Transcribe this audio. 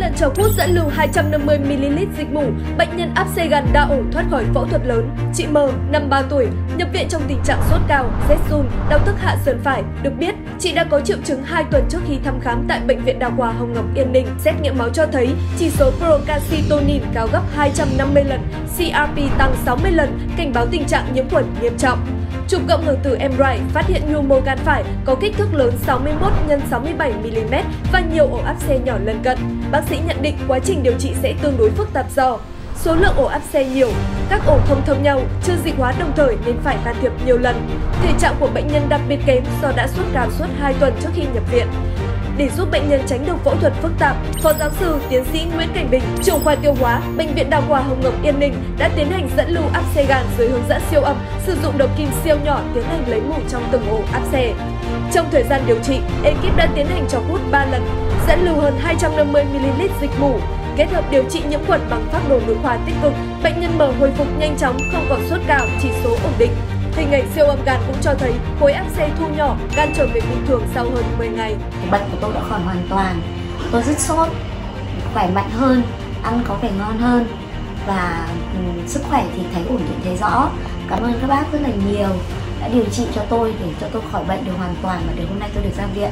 lần cho hút dẫn lưu 250ml dịch mủ, bệnh nhân áp xe gan đa ổ thoát khỏi phẫu thuật lớn. Chị M, 53 tuổi, nhập viện trong tình trạng sốt cao, rét run, đau tức hạ sườn phải. Được biết, chị đã có triệu chứng 2 tuần trước khi thăm khám tại Bệnh viện Đa khoa Hồng Ngọc Yên Ninh. Xét nghiệm máu cho thấy chỉ số procalcitonin cao gấp 250 lần, CRP tăng 60 lần, cảnh báo tình trạng nhiễm khuẩn nghiêm trọng. Chụp cộng hưởng từ MRI phát hiện nhu mô gan phải có kích thước lớn 61 x 67 mm và nhiều ổ áp xe nhỏ lân cận. Bác sĩ nhận định quá trình điều trị sẽ tương đối phức tạp do số lượng ổ áp xe nhiều, các ổ không thông nhau, chưa dịch hóa đồng thời nên phải can thiệp nhiều lần. Thể trạng của bệnh nhân đặc biệt kém do đã sốt cao suốt 2 tuần trước khi nhập viện. Để giúp bệnh nhân tránh được phẫu thuật phức tạp, Phó giáo sư tiến sĩ Nguyễn Cảnh Bình, trưởng khoa tiêu hóa, Bệnh viện Đa khoa Hồng Ngọc Yên Ninh đã tiến hành dẫn lưu áp xe gan dưới hướng dẫn siêu âm, sử dụng đầu kim siêu nhỏ tiến hành lấy mủ trong từng ổ áp xe. Trong thời gian điều trị, ekip đã tiến hành cho hút 3 lần, dẫn lưu hơn 250ml dịch mủ, kết hợp điều trị nhiễm khuẩn bằng phác đồ nội khoa tích cực, bệnh nhân mở hồi phục nhanh chóng, không còn sốt cao, chỉ số ổn định. Hình ảnh siêu âm gan cũng cho thấy khối áp xe thu nhỏ, gan trở về bình thường sau hơn 10 ngày. Bệnh của tôi đã khỏi hoàn toàn. Tôi rất sốt, khỏe mạnh hơn, ăn có vẻ ngon hơn và um, sức khỏe thì thấy ổn định thấy rõ. Cảm ơn các bác rất là nhiều đã điều trị cho tôi để cho tôi khỏi bệnh được hoàn toàn và đến hôm nay tôi được ra viện.